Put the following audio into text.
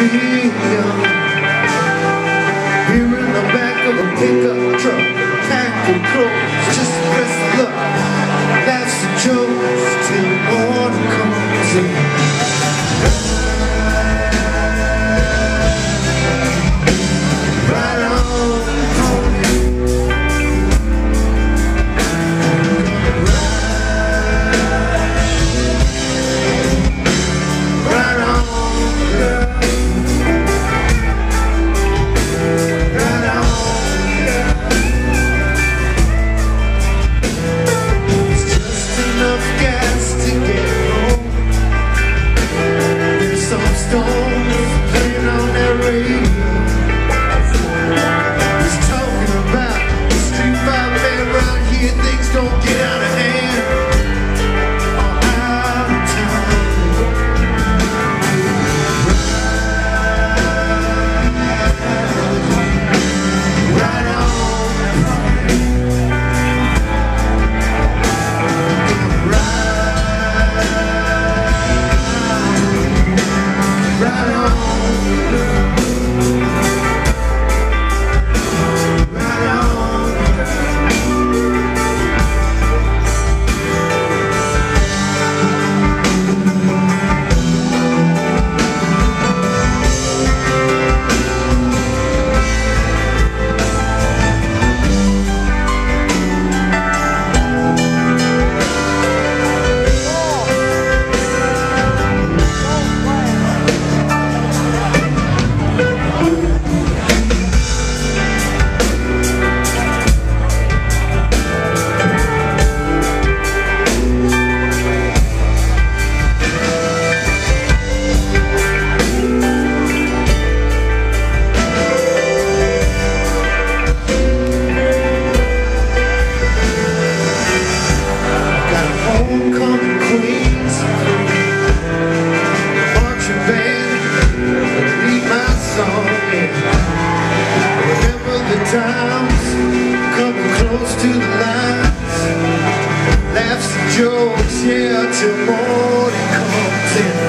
Here. In the back of a pickup truck, packed with clothes, just jokes here till morning comes in.